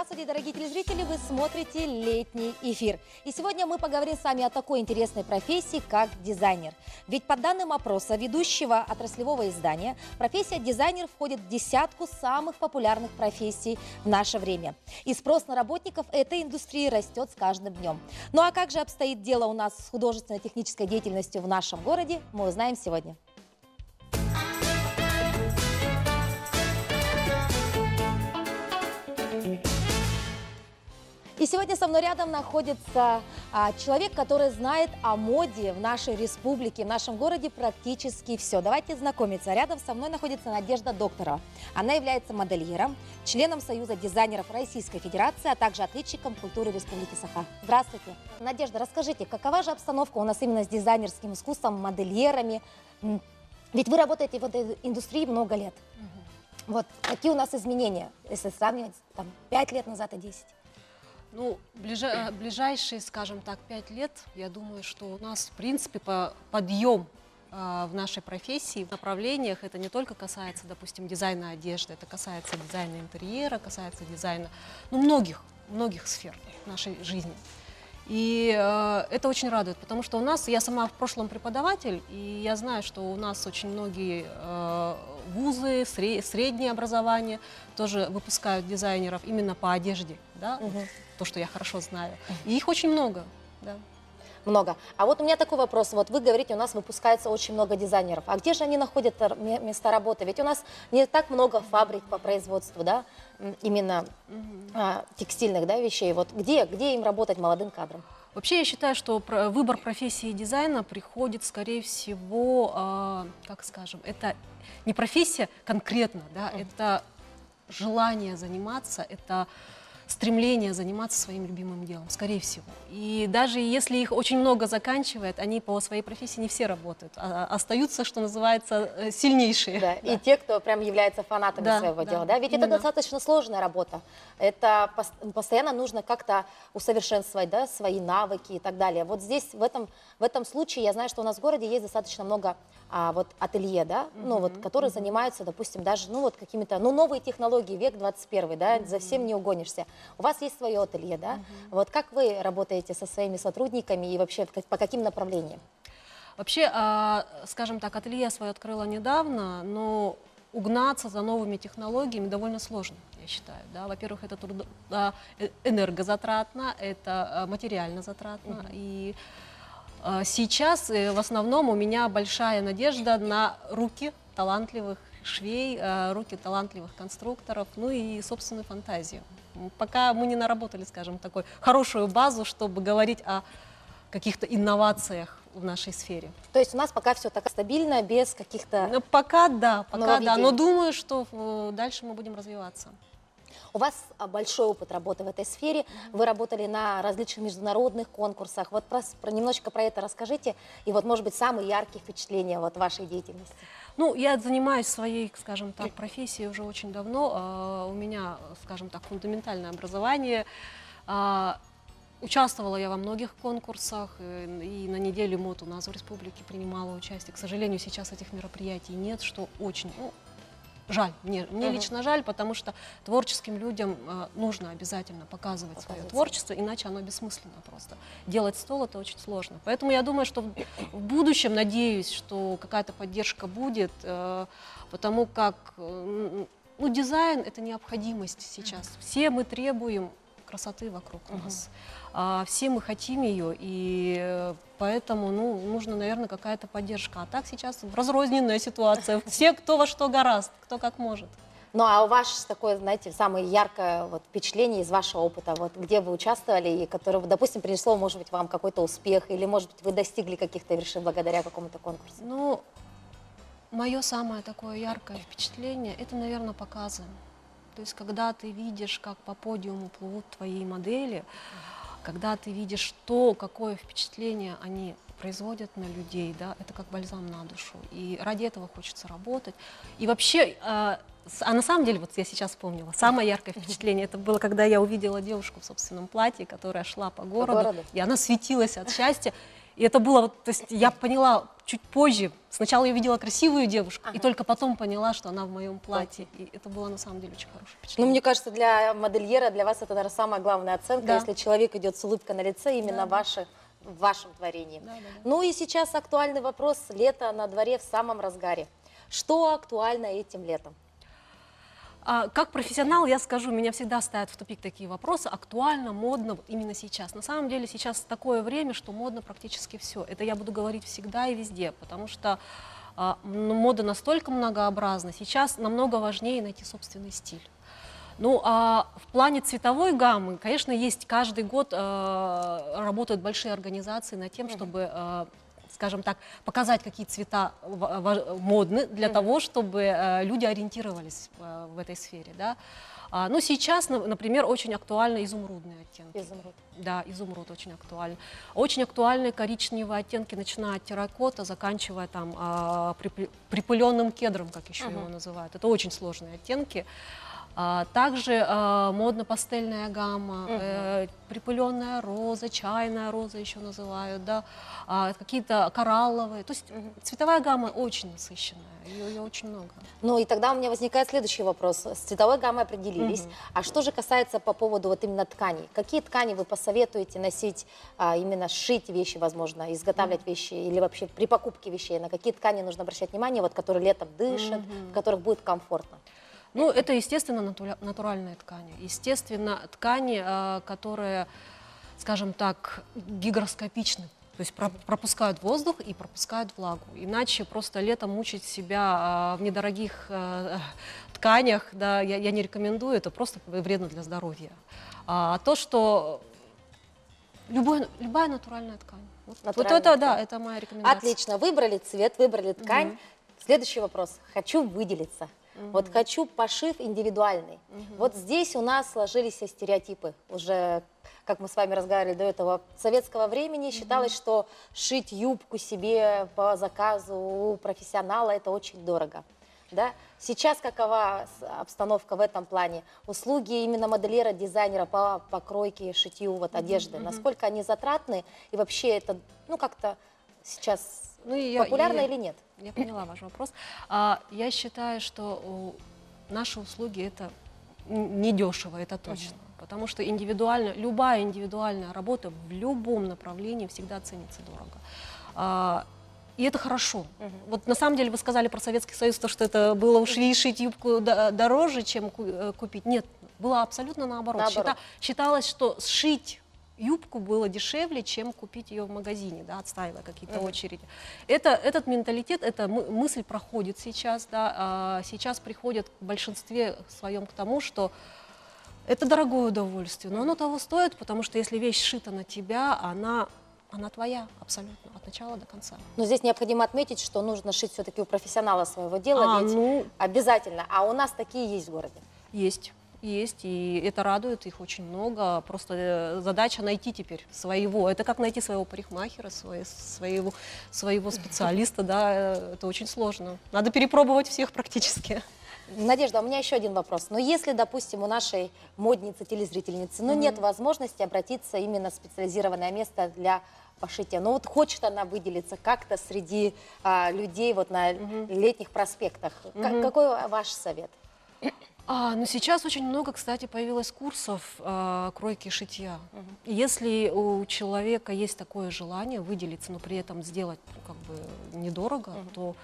Здравствуйте, дорогие телезрители! Вы смотрите летний эфир. И сегодня мы поговорим с вами о такой интересной профессии, как дизайнер. Ведь по данным опроса ведущего отраслевого издания, профессия дизайнер входит в десятку самых популярных профессий в наше время. И спрос на работников этой индустрии растет с каждым днем. Ну а как же обстоит дело у нас с художественно-технической деятельностью в нашем городе, мы узнаем сегодня. И сегодня со мной рядом находится а, человек, который знает о моде в нашей республике, в нашем городе практически все. Давайте знакомиться. Рядом со мной находится Надежда Докторова. Она является модельером, членом Союза дизайнеров Российской Федерации, а также отличником культуры Республики Саха. Здравствуйте. Надежда, расскажите, какова же обстановка у нас именно с дизайнерским искусством, модельерами? Ведь вы работаете в этой индустрии много лет. Угу. Вот какие у нас изменения, если сравнивать там, 5 лет назад и 10? Ну, ближа, ближайшие, скажем так, пять лет, я думаю, что у нас, в принципе, по, подъем э, в нашей профессии, в направлениях, это не только касается, допустим, дизайна одежды, это касается дизайна интерьера, касается дизайна, ну, многих, многих сфер нашей жизни. И э, это очень радует, потому что у нас, я сама в прошлом преподаватель, и я знаю, что у нас очень многие э, вузы, сред, среднее образование тоже выпускают дизайнеров именно по одежде, да, угу. то, что я хорошо знаю. И их очень много, да. Много. А вот у меня такой вопрос. Вот вы говорите, у нас выпускается очень много дизайнеров. А где же они находят место работы? Ведь у нас не так много фабрик по производству, да, именно угу. а, текстильных, да, вещей. Вот где, где им работать молодым кадрам? Вообще я считаю, что выбор профессии дизайна приходит, скорее всего, э, как скажем, это не профессия конкретно, да, mm. это желание заниматься, это стремление заниматься своим любимым делом, скорее всего. И даже если их очень много заканчивает, они по своей профессии не все работают, а остаются, что называется, э, сильнейшие. Да, да. И те, кто прям является фанатами да, своего да, дела. Да? Ведь именно. это достаточно сложная работа. Это постоянно нужно как-то усовершенствовать да, свои навыки и так далее. Вот здесь, в этом, в этом случае, я знаю, что у нас в городе есть достаточно много а, вот, ателье, да, mm-hmm. ну, вот, которые mm-hmm. занимаются, допустим, даже ну, вот, какими-то, ну, новые технологии, век 21, да, mm-hmm. за всем не угонишься. У вас есть свое ателье, да? Угу. Вот как вы работаете со своими сотрудниками и вообще по каким направлениям? Вообще, а, скажем так, ателье свое открыла недавно, но угнаться за новыми технологиями довольно сложно, я считаю. Да? Во-первых, это труд... Э, энергозатратно, это материально затратно. Угу. И сейчас э, в основном у меня большая надежда на руки талантливых швей, руки талантливых конструкторов, ну и собственную фантазию. Пока мы не наработали, скажем, такой хорошую базу, чтобы говорить о каких-то инновациях в нашей сфере. То есть у нас пока все так стабильно, без каких-то ну, Пока да, пока да, но думаю, что э, дальше мы будем развиваться. У вас а, большой опыт работы в этой сфере. Вы работали на различных международных конкурсах. Вот про, про, немножечко про это расскажите. И вот, может быть, самые яркие впечатления вот вашей деятельности. Ну, я занимаюсь своей, скажем так, профессией уже очень давно. А, у меня, скажем так, фундаментальное образование. А, участвовала я во многих конкурсах, э, и на неделю мод у нас в республике принимала участие. К сожалению, сейчас этих мероприятий нет, что очень, ну, жаль. Мне, мне угу. лично жаль, потому что творческим людям э, нужно обязательно показывать свое творчество, иначе оно бессмысленно просто. Делать стол это очень сложно. Поэтому я думаю, что в, в будущем, надеюсь, что какая-то поддержка будет, э, потому как э, ну, дизайн это необходимость сейчас. Все мы требуем красоты вокруг угу. нас. А, все мы хотим ее, и э, поэтому ну, нужна, наверное, какая-то поддержка. А так сейчас разрозненная ситуация. Все, кто во что гораст, кто как может. Ну, а у вас такое, знаете, самое яркое вот, впечатление из вашего опыта, вот, где вы участвовали, и которое, допустим, принесло, может быть, вам какой-то успех, или, может быть, вы достигли каких-то вершин благодаря какому-то конкурсу? Ну, мое самое такое яркое впечатление, это, наверное, показы. То есть, когда ты видишь, как по подиуму плывут твои модели, когда ты видишь то, какое впечатление они производят на людей, да, это как бальзам на душу. И ради этого хочется работать. И вообще, э, а на самом деле, вот я сейчас вспомнила, самое яркое впечатление, это было, когда я увидела девушку в собственном платье, которая шла по городу, по городу. и она светилась от счастья. И это было, вот, то есть я поняла чуть позже. Сначала я видела красивую девушку, и Ага. только потом поняла, что она в моем платье. И это было на самом деле очень хорошее Ну, впечатление. мне кажется, для модельера, для вас это, наверное, самая главная оценка, Да. если человек идет с улыбкой на лице именно Да, ваше, в вашем творении. Да, да, да. Ну и сейчас актуальный вопрос. Лето на дворе в самом разгаре. Что актуально этим летом? А, как профессионал, я скажу, меня всегда ставят в тупик такие вопросы, актуально, модно именно сейчас. На самом деле сейчас такое время, что модно практически все. Это я буду говорить всегда и везде, потому что а, ну, мода настолько многообразна. Сейчас намного важнее найти собственный стиль. Ну, а в плане цветовой гаммы, конечно, есть каждый год э, работают большие организации над тем, чтобы, э, скажем так, показать, какие цвета модны для того, чтобы э, люди ориентировались э, в этой сфере, да. А, ну, сейчас, на- например, очень актуальны изумрудные оттенки. Изумруд. Да, изумруд очень актуален. Очень актуальны коричневые оттенки, начиная от терракота, заканчивая там а, припы- припыленным кедром, как еще его Мгм. называют. Это очень сложные оттенки. А, также а, модно пастельная гамма, э, припыленная роза, чайная роза еще называют, да, а, какие-то коралловые. То есть цветовая гамма очень насыщенная, ее, ее очень много. Ну и тогда у меня возникает следующий вопрос. С цветовой гаммой определились. Мгм. А что же касается по поводу вот именно тканей? Какие ткани вы посоветуете носить, а, именно шить вещи, возможно, изготавливать вещи или вообще при покупке вещей? На какие ткани нужно обращать внимание, вот которые летом дышат, в которых будет комфортно? Ну, это, естественно, натуля- натуральные ткани. Естественно, ткани, э, которые, скажем так, гигроскопичны. То есть про- пропускают воздух и пропускают влагу. Иначе просто летом мучить себя э, в недорогих э, тканях, да, я, я не рекомендую, это просто вредно для здоровья. А то, что любой, любая натуральная ткань. Вот, вот Натуральная это, ткань. да, это моя рекомендация. Отлично, выбрали цвет, выбрали ткань. Следующий вопрос. Хочу выделиться. Вот хочу пошив индивидуальный. Вот здесь у нас сложились все стереотипы. Уже, как мы с вами разговаривали до этого, советского времени считалось, что шить юбку себе по заказу у профессионала это очень дорого. Да? Сейчас какова обстановка в этом плане? Услуги именно модельера, дизайнера по покройке, шитью вот, одежды, насколько они затратны? И вообще это ну, как-то сейчас Ну, и я- популярно и- или нет? Я поняла ваш вопрос. А, я считаю, что наши услуги это недешево, это точно. Потому что индивидуально, любая индивидуальная работа в любом направлении всегда ценится дорого. А, и это хорошо. Вот на самом деле вы сказали про Советский Союз, то, что это было у швей шить юбку до- дороже, чем э, купить. Нет, было абсолютно наоборот. Наоборот. Счита- считалось, что сшить юбку было дешевле, чем купить ее в магазине, да, отстаивая какие-то Мгм. очереди. Это, этот менталитет, эта мы- мысль проходит сейчас, да, а, сейчас приходят в большинстве своем к тому, что это дорогое удовольствие, но оно того стоит, потому что если вещь сшита на тебя, она, она твоя абсолютно, от начала до конца. Но здесь необходимо отметить, что нужно шить все-таки у профессионала своего дела, А, ведь ну, обязательно. А у нас такие есть в городе. Есть. Есть, и это радует, их очень много. Просто э, задача найти теперь своего. Это как найти своего парикмахера, свое- своего, своего специалиста, да, э, это очень сложно. Надо перепробовать всех практически. Надежда, у меня еще один вопрос. Но если, допустим, у нашей модницы, телезрительницы, ну, нет возможности обратиться именно в специализированное место для пошития, ну вот хочет она выделиться как-то среди а, людей вот на летних проспектах, Ка- Мгм. какой ваш совет? А, ну сейчас очень много, кстати, появилось курсов э, кройки и шитья. И Если у человека есть такое желание выделиться, но при этом сделать ну, как бы недорого, то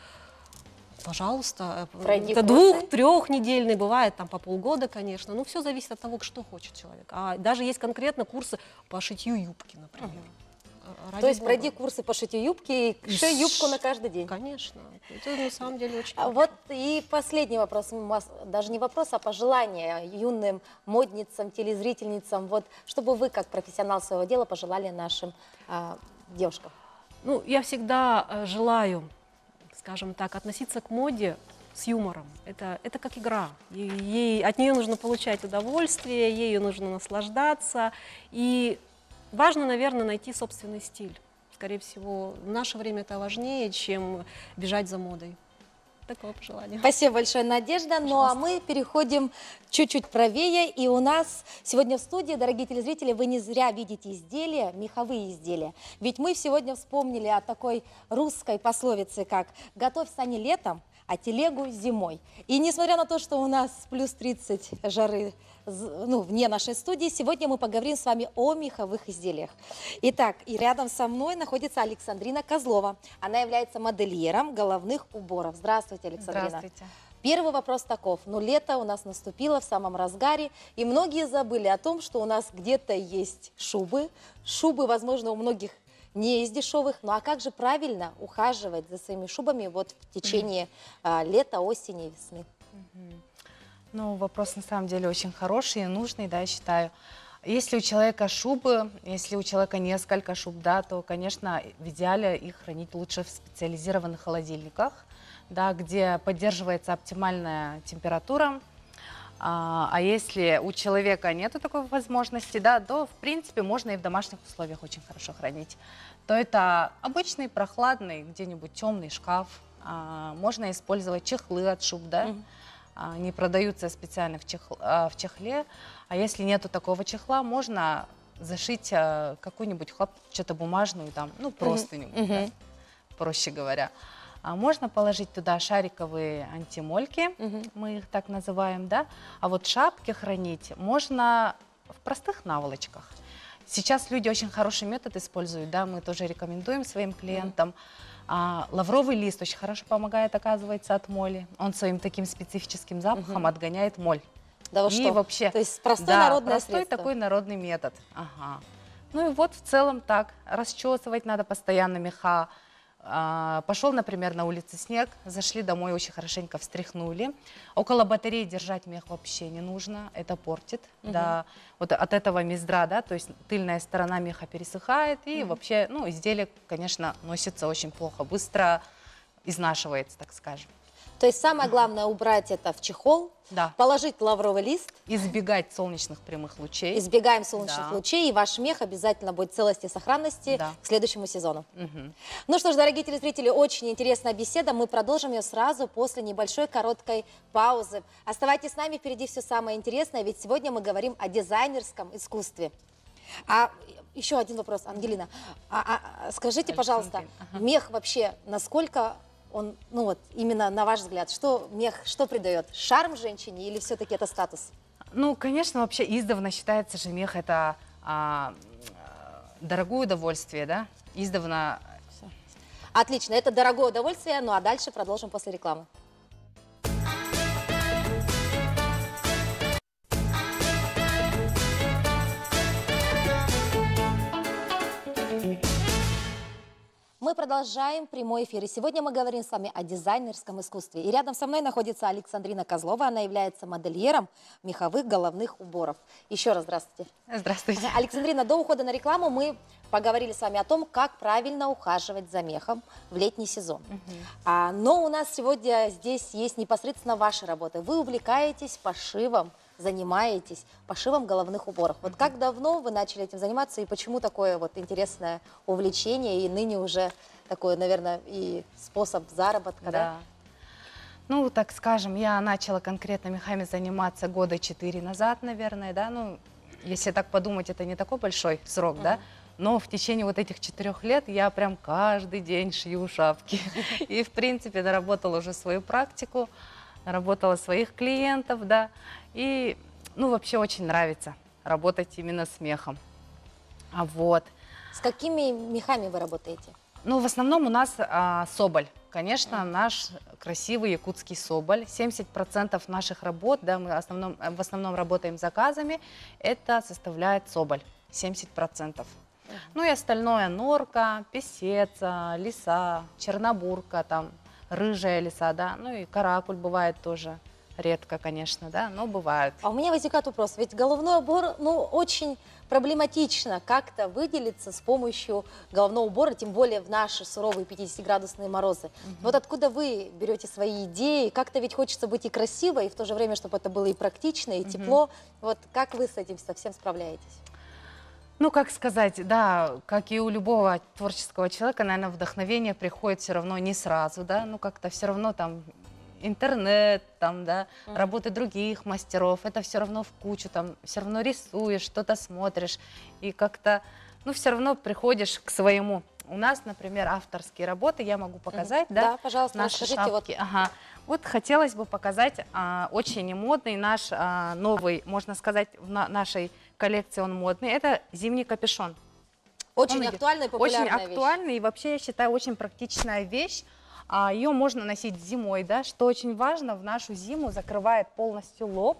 пожалуйста, э, Пройди это двух-трехнедельный бывает, там по полгода, конечно. Ну, все зависит от того, что хочет человек. А даже есть конкретно курсы по шитью юбки, например. А, ради То есть бога. пройди курсы по шитью юбки и шей юбку на каждый день. Конечно. Это на самом деле очень А Вот и последний вопрос, даже не вопрос, а пожелание юным модницам, телезрительницам, вот, чтобы вы, как профессионал своего дела, пожелали нашим а, девушкам. Ну, я всегда э, желаю, скажем так, относиться к моде с юмором. Это, это как игра. Е- Ей, от нее нужно получать удовольствие, ею нужно наслаждаться. И важно, наверное, найти собственный стиль. Скорее всего, в наше время это важнее, чем бежать за модой. такого пожелания. Спасибо большое, Надежда. Ну а мы переходим чуть-чуть правее. И у нас сегодня в студии, дорогие телезрители, вы не зря видите изделия, меховые изделия. Ведь мы сегодня вспомнили о такой русской пословице, как «готовь сани летом, а телегу зимой». И несмотря на то, что у нас плюс 30 жары ну, вне нашей студии, сегодня мы поговорим с вами о меховых изделиях. Итак, и рядом со мной находится Александрина Козлова. Она является модельером головных уборов. Здравствуйте, Александрина. Здравствуйте. Первый вопрос таков. Ну, лето у нас наступило в самом разгаре, и многие забыли о том, что у нас где-то есть шубы. Шубы, возможно, у многих не из дешевых. Ну а как же правильно ухаживать за своими шубами вот в течение а, лета, осени весны? Ну, вопрос на самом деле очень хороший и нужный, да, я считаю. Если у человека шубы, если у человека несколько шуб, да, то, конечно, в идеале их хранить лучше в специализированных холодильниках, да, где поддерживается оптимальная температура. А, а если у человека нет такой возможности, да, то, в принципе, можно и в домашних условиях очень хорошо хранить. То это обычный прохладный где-нибудь темный шкаф, а, можно использовать чехлы от шуб, да, mm-hmm они продаются специально в, чехл, а, в чехле. А если нету такого чехла, можно зашить а, какую-нибудь хлопчатобумажную, там, ну, простыню, mm -hmm. да, проще говоря. А можно положить туда шариковые антимольки, -hmm. мы их так называем, да. А вот шапки хранить можно в простых наволочках. Сейчас люди очень хороший метод используют, да, мы тоже рекомендуем своим клиентам. А, лавровый лист очень хорошо помогает, оказывается, от моли. Он своим таким специфическим запахом угу. отгоняет моль. Да вы и что? вообще, То есть простой да, народное простой средство. такой народный метод. Ага. Ну и вот в целом так. Расчесывать надо постоянно меха. А, пошел, например, на улице снег, зашли домой, очень хорошенько встряхнули. Около батареи держать мех вообще не нужно, это портит. Угу. Да. Вот от этого мездра, да, то есть тыльная сторона меха пересыхает, и угу. вообще, ну, изделие, конечно, носится очень плохо, быстро изнашивается, так скажем. То есть самое главное убрать это в чехол, да. положить лавровый лист. Избегать солнечных прямых лучей. Избегаем солнечных да. лучей, и ваш мех обязательно будет целости и сохранности да. к следующему сезону. Угу. Ну что ж, дорогие телезрители, очень интересная беседа. Мы продолжим ее сразу после небольшой короткой паузы. Оставайтесь с нами, впереди все самое интересное, ведь сегодня мы говорим о дизайнерском искусстве. А еще один вопрос, Ангелина. А, а, скажите, пожалуйста, ага. мех вообще насколько он, ну вот, именно на ваш взгляд, что мех, что придает? Шарм женщине или все-таки это статус? Ну, конечно, вообще издавна считается же мех это а, дорогое удовольствие, да? Издавна... Отлично, это дорогое удовольствие, ну а дальше продолжим после рекламы. Мы продолжаем прямой эфир. И сегодня мы говорим с вами о дизайнерском искусстве. И рядом со мной находится Александрина Козлова. Она является модельером меховых головных уборов. Еще раз здравствуйте. Здравствуйте. Александрина, до ухода на рекламу мы поговорили с вами о том, как правильно ухаживать за мехом в летний сезон. Угу. А, но у нас сегодня здесь есть непосредственно ваши работы. Вы увлекаетесь пошивом занимаетесь пошивом головных уборов. Вот как давно вы начали этим заниматься и почему такое вот интересное увлечение и ныне уже такой, наверное, и способ заработка, да? да? Ну, так скажем, я начала конкретно мехами заниматься года четыре назад, наверное, да, ну, если так подумать, это не такой большой срок, uh -huh. да, но в течение вот этих четырех лет я прям каждый день шью шапки. И, в принципе, наработала уже свою практику, наработала своих клиентов, да, и, ну, вообще очень нравится работать именно с мехом. А вот. С какими мехами вы работаете? Ну, в основном у нас а, соболь. Конечно, наш красивый якутский соболь. 70% наших работ, да, мы в основном, в основном работаем заказами, это составляет соболь. 70%. Ну и остальное норка, песец, лиса, чернобурка, там, рыжая лиса, да, ну и каракуль бывает тоже. Редко, конечно, да, но бывают. А у меня возникает вопрос, ведь головной убор, ну, очень проблематично как-то выделиться с помощью головного убора, тем более в наши суровые 50-градусные морозы. Угу. Вот откуда вы берете свои идеи? Как-то ведь хочется быть и красиво, и в то же время, чтобы это было и практично, и угу. тепло. Вот как вы с этим совсем справляетесь? Ну, как сказать, да, как и у любого творческого человека, наверное, вдохновение приходит все равно не сразу, да, ну, как-то все равно там интернет, там, да, работы других мастеров, это все равно в кучу, там, все равно рисуешь, что-то смотришь, и как-то, ну, все равно приходишь к своему. У нас, например, авторские работы, я могу показать, да, Да, пожалуйста, наши расскажите, вот шапки. Ага. Вот хотелось бы показать а, очень модный наш а, новый, можно сказать, в на- нашей коллекции он модный. Это зимний капюшон. очень Он актуальная и Очень популярная вещь. и вообще, я считаю, очень практичная вещь. А, ее можно носить зимой, да, что очень важно, в нашу зиму закрывает полностью лоб,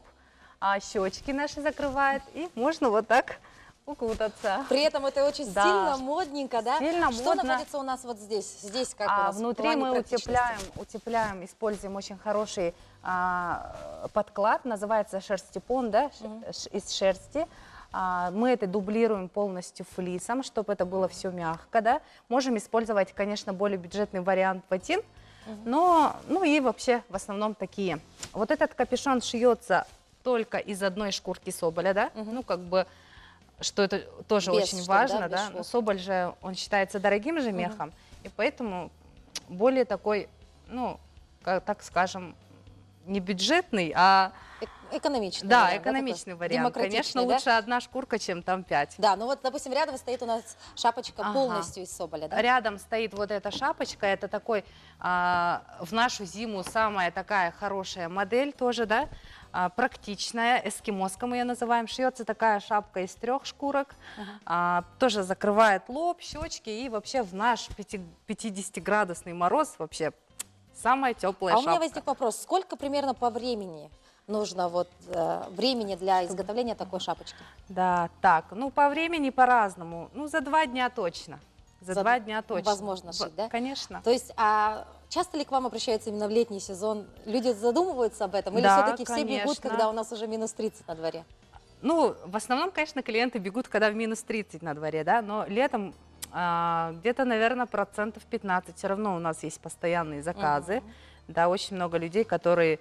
а щечки наши закрывает, и можно вот так укутаться. При этом это очень Да. стильно, модненько, да? Стильно, Что модно. находится у нас вот здесь? Здесь как у А нас в внутри мы утепляем, утепляем, используем очень хороший а, подклад, называется шерстипон, да, ш- из шерсти. А, мы это дублируем полностью флисом, чтобы это было все мягко, да. Можем использовать, конечно, более бюджетный вариант ватин, но, ну и вообще в основном такие. Вот этот капюшон шьется только из одной шкурки соболя, да, ну как бы что это тоже Без очень да, важно, да. швов. Соболь же, он считается дорогим же мехом, и поэтому более такой, ну, ка- так скажем, не бюджетный, а Экономичный. да, вариант, экономичный такой вариант. Конечно, да? лучше одна шкурка, чем там пять. Да, ну вот, допустим, рядом стоит у нас шапочка Ага. полностью из соболя, да? Рядом стоит вот эта шапочка, это такой а, в нашу зиму самая такая хорошая модель тоже, да, а, практичная, эскимоска мы ее называем. Шьется такая шапка из трех шкурок, а, тоже закрывает лоб, щечки и вообще в наш пяти- 50-градусный мороз вообще самая теплая А у шапка. меня возник вопрос, сколько примерно по времени нужно вот э, времени для изготовления такой шапочки? Да, так, ну по времени по-разному, ну за два дня точно. За, За два дня точно. возможно шить, да? Конечно. То есть, а часто ли к вам обращаются именно в летний сезон? Люди задумываются об этом? Или Да, все-таки все бегут, когда у нас уже минус 30 на дворе? Ну, в основном, конечно, клиенты бегут, когда в минус 30 на дворе, да, но летом а, где-то, наверное, процентов 15 все равно у нас есть постоянные заказы. Да, очень много людей, которые,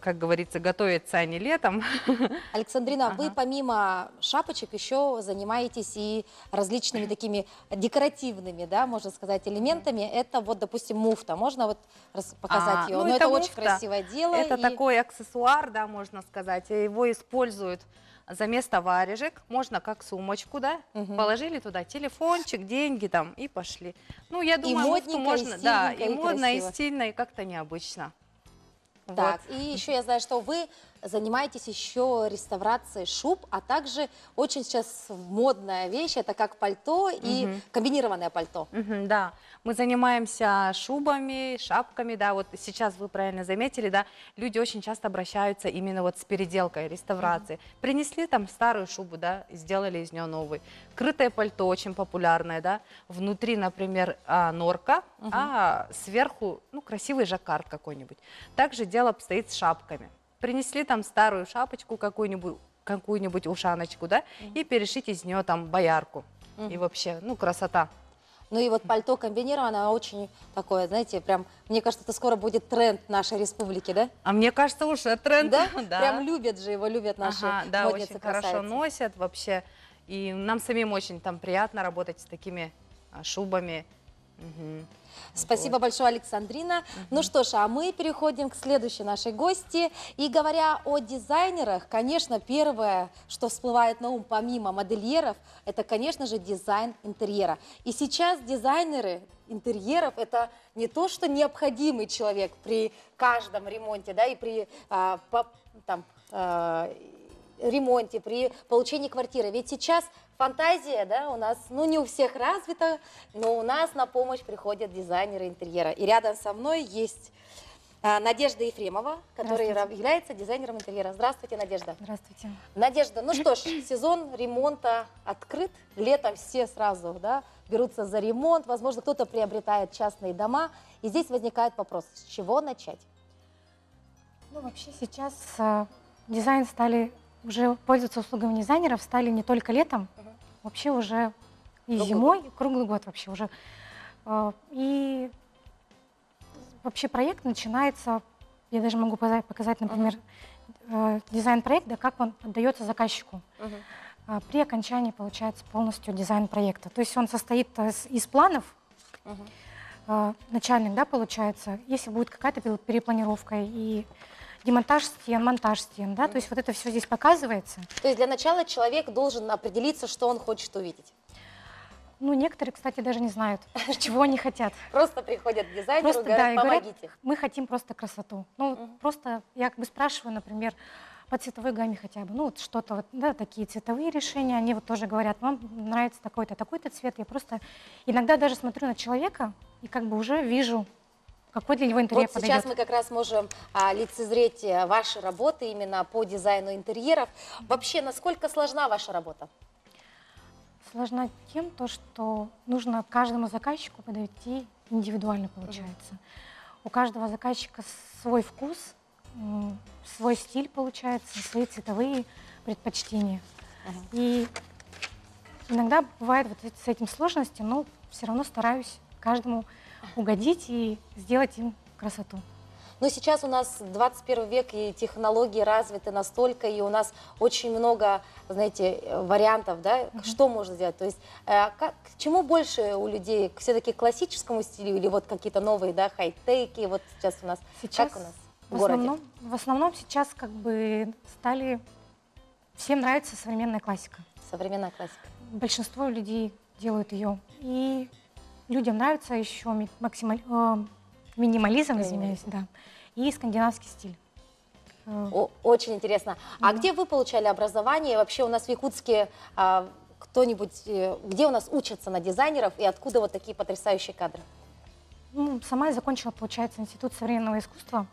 как говорится, готовятся они летом. Александрина, вы Ага. помимо шапочек еще занимаетесь и различными такими декоративными, да, можно сказать, элементами. Это вот, допустим, муфта. Можно вот рас- показать А, ее? ну, Но это это очень красивое дело. Это и- такой аксессуар, да, можно сказать. и Его используют за место варежек. Можно как сумочку, да, Мгм. положили туда телефончик, деньги там и пошли. Ну, я думаю, муфту модненько, и можно, да, стильненько, и и модно, и красиво. стильно, и как-то необычно. Так, Вот. и еще я знаю, что вы занимаетесь еще реставрацией шуб, а также очень сейчас модная вещь, это как пальто и Мгм. комбинированное пальто. Мгм, да, мы занимаемся шубами, шапками, да, вот сейчас вы правильно заметили, да, люди очень часто обращаются именно вот с переделкой, реставрацией. Принесли там старую шубу, да, сделали из нее новый. Крытое пальто очень популярное, да, внутри, например, а, норка, а сверху, ну, красивый жаккард какой-нибудь. Также дело обстоит с шапками. Принесли там старую шапочку какую-нибудь, какую-нибудь ушаночку, да, и перешить из нее там боярку. И вообще, ну, красота. Ну и вот пальто комбинированное очень такое, знаете, прям, мне кажется, это скоро будет тренд нашей республики, да? А мне кажется, уже тренд. Да? Прям любят же его, любят наши Ага, да, модницы, очень хорошо носят вообще. И нам самим очень там приятно работать с такими а, шубами. Спасибо большое, Александрина. Ну что ж, а мы переходим к следующей нашей гости. И говоря о дизайнерах, конечно, первое, что всплывает на ум помимо модельеров, это, конечно же, дизайн интерьера. И сейчас дизайнеры интерьеров это не то, что необходимый человек при каждом ремонте, да, и при а, по- там, а, ремонте, при получении квартиры. Ведь сейчас фантазия, да, у нас, ну, не у всех развита, но у нас на помощь приходят дизайнеры интерьера. И рядом со мной есть а, Надежда Ефремова, которая является дизайнером интерьера. Здравствуйте, Надежда. Здравствуйте. Надежда, ну что ж, сезон ремонта открыт. Летом все сразу да, берутся за ремонт. Возможно, кто-то приобретает частные дома. И здесь возникает вопрос, с чего начать? Ну, вообще сейчас э, дизайн стали уже пользоваться услугами дизайнеров стали не только летом, Мгм. вообще уже и Круглый зимой, и круглый год вообще уже. Э, И вообще проект начинается, я даже могу показать, например, э, дизайн проекта, как он отдается заказчику. А, При окончании получается полностью дизайн проекта. То есть он состоит из, из планов, Мгм. э, начальник, да, получается, если будет какая-то пер- перепланировка и демонтаж стен, монтаж стен, да, то есть вот это все здесь показывается. То есть для начала человек должен определиться, что он хочет увидеть. Ну, некоторые, кстати, даже не знают, чего они хотят. Просто приходят к дизайнеру, Просто, говорят, да, и говорят, помогите. мы хотим просто красоту. Ну, Мгм. просто я как бы спрашиваю, например, по цветовой гамме хотя бы, ну, вот что-то, вот, да, такие цветовые решения, они вот тоже говорят, вам нравится такой-то, такой-то цвет. Я просто иногда даже смотрю на человека и как бы уже вижу, какой для него интерьер Вот сейчас мы как раз можем а, лицезреть э, ваши работы именно по дизайну интерьеров. Вообще, насколько сложна ваша работа? Сложна тем, то, что нужно каждому заказчику подойти индивидуально, получается. У каждого заказчика свой вкус, свой стиль, получается, свои цветовые предпочтения. Мгм. И иногда бывает вот с этим сложности, но все равно стараюсь каждому угодить и сделать им красоту. Но сейчас у нас 21 век, и технологии развиты настолько, и у нас очень много, знаете, э, вариантов, да, что можно сделать. То есть э, как, к чему больше у людей? Все-таки к классическому стилю или вот какие-то новые, да, хай-теки? Вот сейчас у нас, Сейчас как у нас в, в городе? основном, в основном сейчас как бы стали... Всем нравится современная классика. Современная классика. большинство людей делают ее. И людям нравится еще максималь- э, минимализм, извиняюсь, да, и скандинавский стиль. Э, О- очень интересно. А Мгм. где вы получали образование? Вообще у нас в Якутске а, кто-нибудь, э, где у нас учатся на дизайнеров и откуда вот такие потрясающие кадры? Ну, сама я закончила, получается, Институт современного искусства,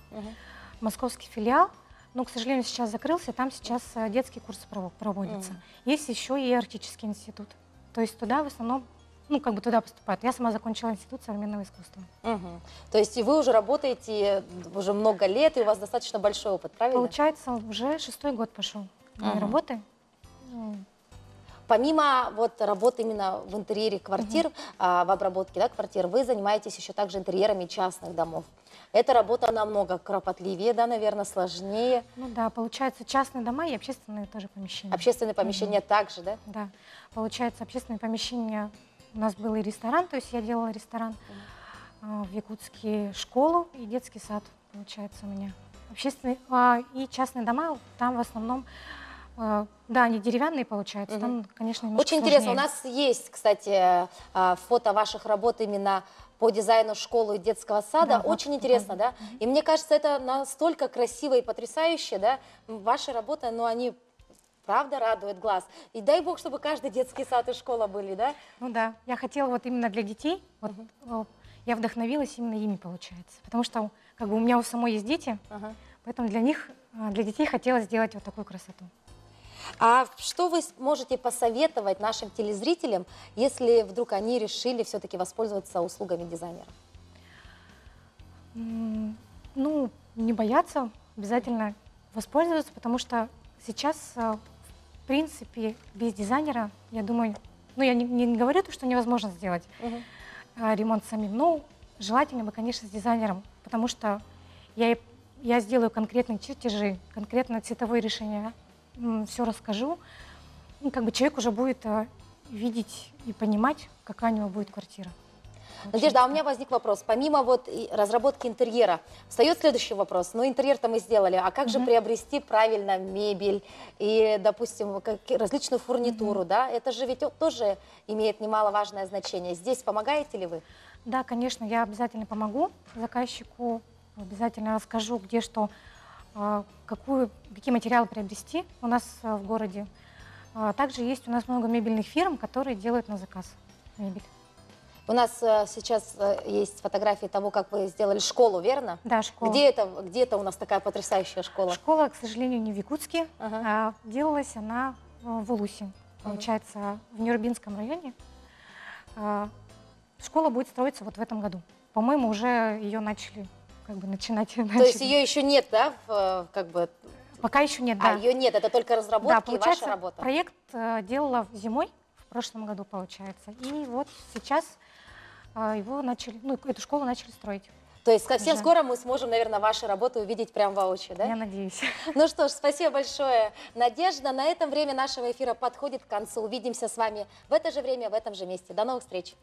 московский филиал, но, к сожалению, сейчас закрылся, там сейчас э, детские курсы прово- проводятся. Мгм. Есть еще и арктический институт. То есть туда в основном, ну, как бы туда поступают. Я сама закончила Институт современного искусства. Мгм. То есть и вы уже работаете уже много лет, и у вас достаточно большой опыт, правильно? Получается, уже шестой год пошел моей Ага. работы. Помимо вот работы именно в интерьере квартир, а, в обработке да, квартир, вы занимаетесь еще также интерьерами частных домов. Эта работа намного кропотливее, да, наверное, сложнее. Ну да, получается частные дома и общественные тоже помещения. Общественные помещения также, да? Да, получается общественные помещения. У нас был и ресторан, то есть я делала ресторан а, в Якутске, школу и детский сад, получается у меня. Общественные а, и частные дома, там в основном, а, да, они деревянные получаются, там, конечно, Очень интересно. У сложнее. нас есть, кстати, а, фото ваших работ именно по дизайну школы и детского сада. Да, вот Очень интересно, да? И мне кажется, это настолько красиво и потрясающе, да? Ваши работы, ну, они правда радуют глаз. И дай бог, чтобы каждый детский сад и школа были, да? Ну да, я хотела вот именно для детей, вот, э, я вдохновилась именно ими, получается. Потому что как бы у меня у самой есть дети, Ага. поэтому для них, э, для детей хотела сделать вот такую красоту. А что вы можете посоветовать нашим телезрителям, если вдруг они решили все-таки воспользоваться услугами дизайнера? Ну, не бояться, обязательно воспользоваться, потому что сейчас, э, в принципе, без дизайнера, я думаю, ну, я не, не говорю то, что невозможно сделать э, ремонт самим, но желательно бы, конечно, с дизайнером, потому что я, я сделаю конкретные чертежи, конкретно цветовые решения, все расскажу, Ну, как бы человек уже будет э, видеть и понимать, какая у него будет квартира. Надежда, а у меня возник вопрос. Помимо вот разработки интерьера, встает следующий вопрос. Ну, интерьер-то мы сделали, а как же приобрести правильно мебель и, допустим, как- различную фурнитуру, да? Это же ведь тоже имеет немаловажное значение. Здесь помогаете ли вы? Да, конечно, я обязательно помогу заказчику, обязательно расскажу, где что, а, какую, какие материалы приобрести у нас а, в городе. А, Также есть у нас много мебельных фирм, которые делают на заказ мебель. У нас э, сейчас э, есть фотографии того, как вы сделали школу, верно? Да, школа. Где это, где это у нас такая потрясающая школа? Школа, к сожалению, не в Якутске, Ага. а делалась она э, в Улусе, получается, в Нюрбинском районе. А, Школа будет строиться вот в этом году. По-моему, уже ее начали как бы начинать. То есть ее еще нет, да, в, как бы, Пока еще нет, да. а ее нет, это только разработки Да, и получается, ваша работа. проект э, делала зимой в прошлом году, получается. И вот сейчас его начали, ну, эту школу начали строить. То есть совсем уже. скоро мы сможем, наверное, ваши работы увидеть прям воочию, да? Я надеюсь. Ну что ж, спасибо большое, Надежда. На этом время нашего эфира подходит к концу. Увидимся с вами в это же время, в этом же месте. До новых встреч.